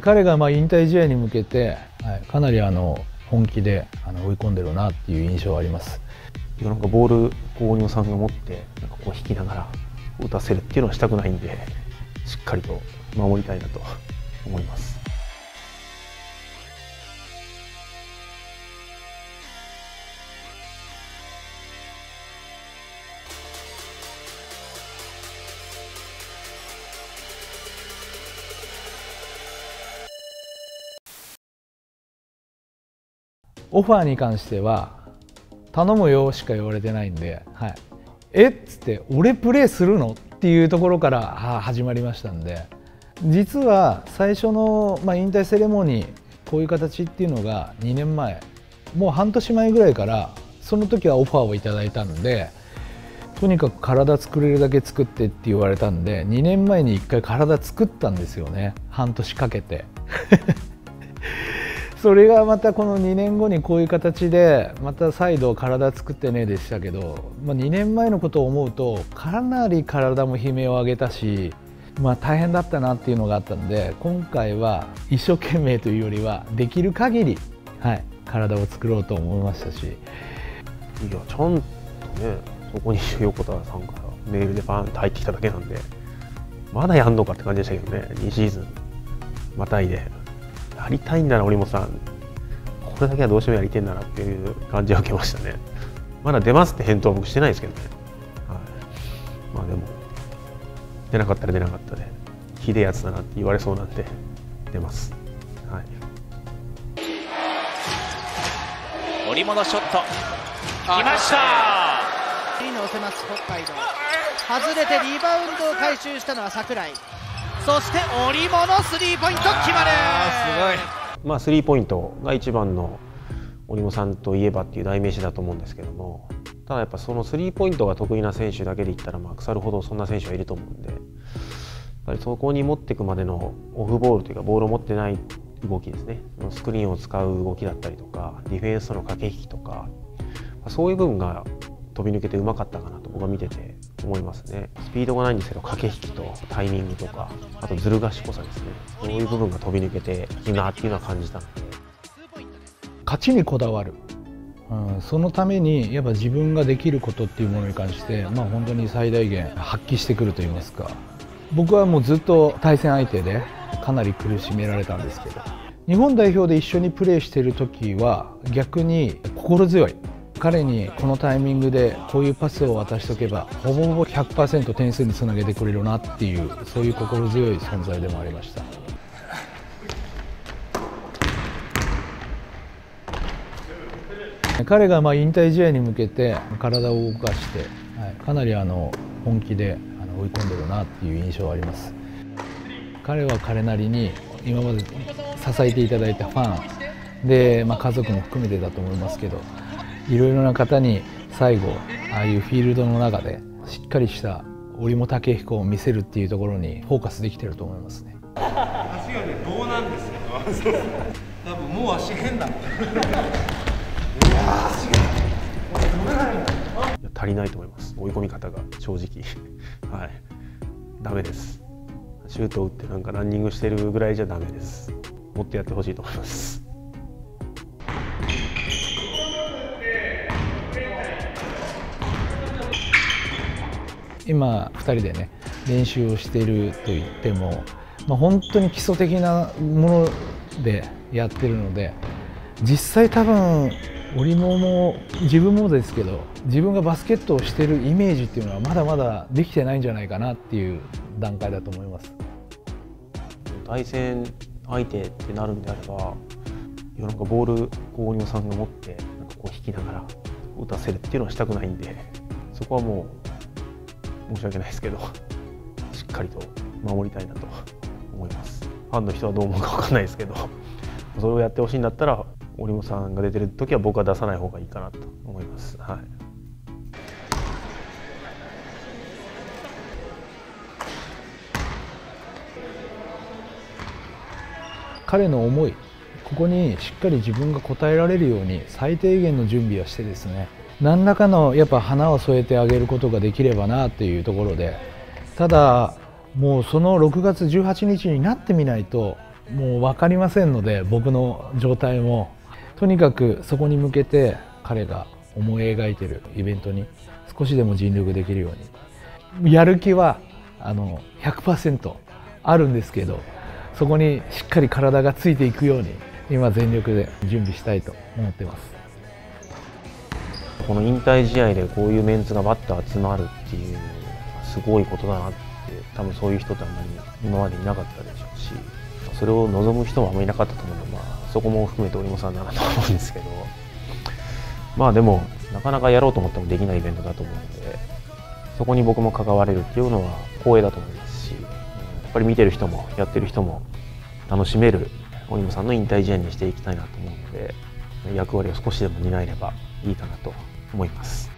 彼がまあ引退試合に向けて、はい、かなりあの本気であの追い込んでるなっていう印象はありますなんかボール大庭さんが持ってなんかこう引きながら打たせるっていうのはしたくないんでしっかりと守りたいなと思います。オファーに関しては頼むよしか言われてないんで、はい、え？っつって俺プレーするの？っていうところから始まりましたんで。実は最初の、まあ、引退セレモニーこういう形っていうのが2年前もう半年前ぐらいからその時はオファーをいただいたんでとにかく体作れるだけ作ってって言われたんで2年前に1回体作ったんですよね。半年かけて。それがまたこの2年後にこういう形でまた再度体作ってねでしたけど、まあ、2年前のことを思うとかなり体も悲鳴を上げたし、まあ、大変だったなっていうのがあったので今回は一生懸命というよりはできる限り、はい、体を作ろうと思いましたしいやちゃんとねそこに横田さんからメールでバーンって入ってきただけなんでまだやんのかって感じでしたけどね2シーズンまたいで。やりたいんだな森本さん。これだけはどうしてもやりたいんだなっていう感じを受けましたね。まだ出ますって返答は僕してないですけどね、はい、まあでも出なかったら出なかったでひでえやつだなって言われそうなんで出ます。はい。織物ショット。来ました。に乗せます北海道。外れてリバウンドを回収したのは櫻井そして織物スリーポイント決まる。すごい。まあスリーポイントが一番の織茂さんといえばっていう代名詞だと思うんですけどもただやっぱそのスリーポイントが得意な選手だけで言ったらまあ腐るほどそんな選手はいると思うんでやっぱりそこに持っていくまでのオフボールというかボールを持ってない動きですね。スクリーンを使う動きだったりとかディフェンスとの駆け引きとかそういう部分が飛び抜けてうまかったかなと僕は見てて思いますね。スピードがないんですけど駆け引きとタイミングとかあとずる賢さですね。そういう部分が飛び抜けていいなっていうのは感じたので。勝ちにこだわる、うん、そのためにやっぱ自分ができることっていうものに関してまあ本当に最大限発揮してくると言いますか。僕はもうずっと対戦相手でかなり苦しめられたんですけど。日本代表で一緒にプレーしている時は逆に心強い。彼にこのタイミングでこういうパスを渡しておけばほぼほぼ100%点数につなげてくれるなっていうそういう心強い存在でもありました。彼がまあ引退試合に向けて体を動かして、はい、かなりあの本気で追い込んでるなっていう印象はあります。彼は彼なりに今まで支えていただいたファンで、まあ、家族も含めてだと思いますけどいろいろな方に最後ああいうフィールドの中でしっかりした織茂武彦を見せるっていうところにフォーカスできてると思いますね。足がね棒なんですよ多分もう足変だ。もん足りないと思います。追い込み方が正直。はい。ダメです。シュートを打ってなんかランニングしてるぐらいじゃダメです。もっとやってほしいと思います。今2人でね練習をしていると言っても、まあ、本当に基礎的なものでやってるので実際多分織茂も自分もですけど自分がバスケットをしてるイメージっていうのはまだまだできてないんじゃないかなっていう段階だと思います。対戦相手ってなるんであればなんかボール大仁さんが持ってなんかこう引きながら打たせるっていうのはしたくないんでそこはもう申し訳ないですけどしっかりと守りたいなと思いますファンの人はどう思うか分かんないですけどそれをやってほしいんだったら織本さんが出てる時は僕は出さない方がいいかなと思います。はい彼の思いここにしっかり自分が応えられるように最低限の準備はしてですね何らかのやっぱ花を添えてあげることができればなっていうところでただもうその6月18日になってみないともう分かりませんので僕の状態も。とにかくそこに向けて彼が思い描いてるイベントに少しでも尽力できるように。やる気はあの100%あるんですけどそこにしっかり体がついていくように今全力で準備したいと思ってます。この引退試合でこういうメンツがバッと集まるっていうすごいことだなって多分そういう人ってあんまり今までいなかったでしょうしそれを望む人もあんまりいなかったと思うので、まあ、そこも含めて折茂さんだなと思うんですけどまあでもなかなかやろうと思ってもできないイベントだと思うのでそこに僕も関われるっていうのは光栄だと思いますしやっぱり見てる人もやってる人も楽しめる折茂さんの引退試合にしていきたいなと思うので役割を少しでも担えればいいかなと思います。